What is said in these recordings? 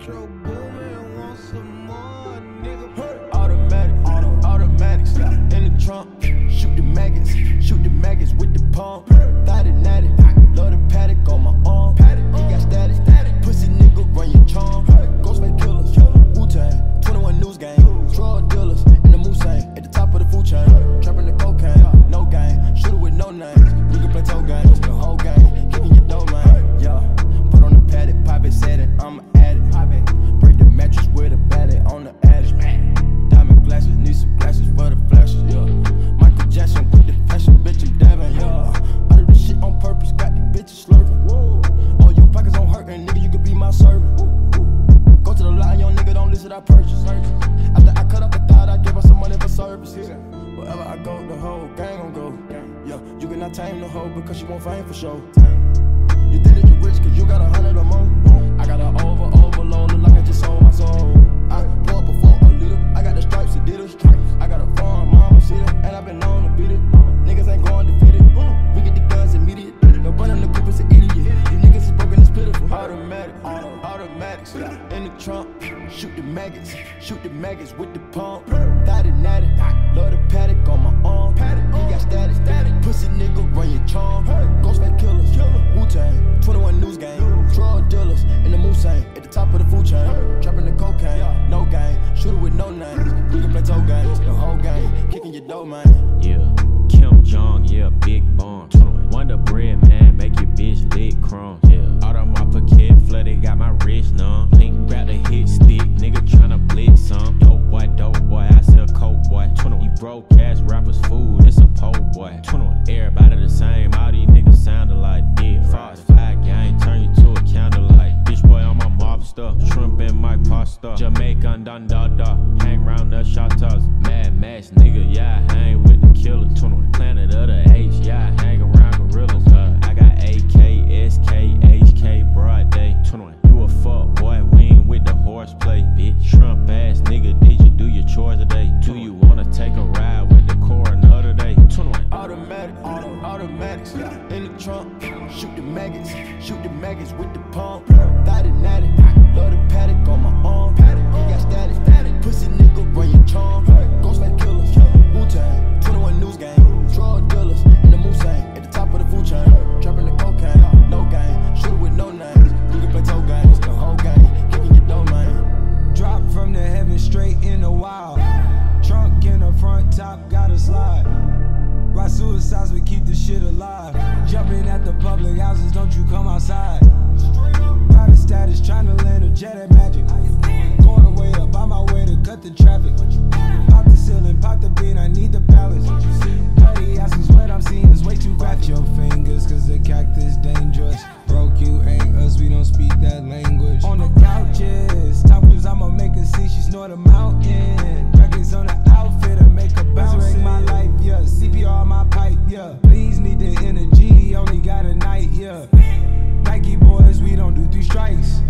Metro Boomin, want some more, nigga. Automatic, auto, in the trunk. Shoot the maggots, shoot the maggots with the pump. Thought, I give her some money for services. Wherever I go, the whole gang gon' go. Yeah, you cannot tame the hoe because she won't fame for show. You think that you rich cause you got a hundred or more. I got an over, overload, look like I just sold my soul. I pour up before a liter, I got the stripes and Adidas. I got a farm, mama, see and I've been known to beat it. Niggas ain't going defeated. We get the guns immediate. No burn in the coupe, it's an idiot. These niggas is broken, it's pitiful. Automatic, auto, automatics. In the trunk, shoot the maggots, shoot the maggots with the pump. Thought it natty, love the paddock on my arm. He got static, pussy nigga run your charm. Ghostface killers, Wu Tang, 21 News Gang, drug dealers in the Mulsanne at the top of the food chain. Trapping the cocaine, no game, shooter with no names. We can play toe games, the whole game, kicking your dough, man. 21. 21. Everybody the same, all these niggas sound alike. Yeah, Fox flag gang, turn you to a candlelight. Bitch boy, I'm a mobster. Shrimp in my pasta. Jamaican, dun da da. Hang round the shot Mad, mad nigga, yeah. Jumping at the public houses, don't you come outside. Private status, trying to land a jet at magic. Going way up, on my way to cut the traffic. Pop the ceiling, pop the beat, I need the balance. Dirty asses, what I'm seeing is way too graphic. your fingers, cause the cactus dangerous. Broke you ain't us, we don't speak that language. On the couches, top I'ma make her see she snort a mountain. race.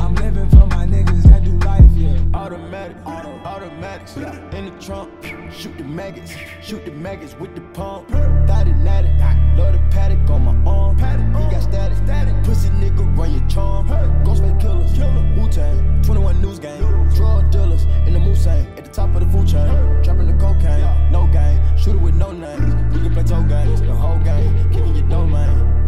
I'm living for my niggas that do life, yeah. Automatic, automatics, yeah. in the trunk. Shoot the maggots, shoot the maggots with the pump. Thought it, natty, love the paddock on my arm. You got static, static. Pussy nigga, run your charm. Ghostface killers, Wu Tang, 21 News Gang. Drug dealers in the Mulsanne, at the top of the food chain. Dropping the cocaine, no game. Shooter with no names. You can play toe games, the whole game. kicking your domain.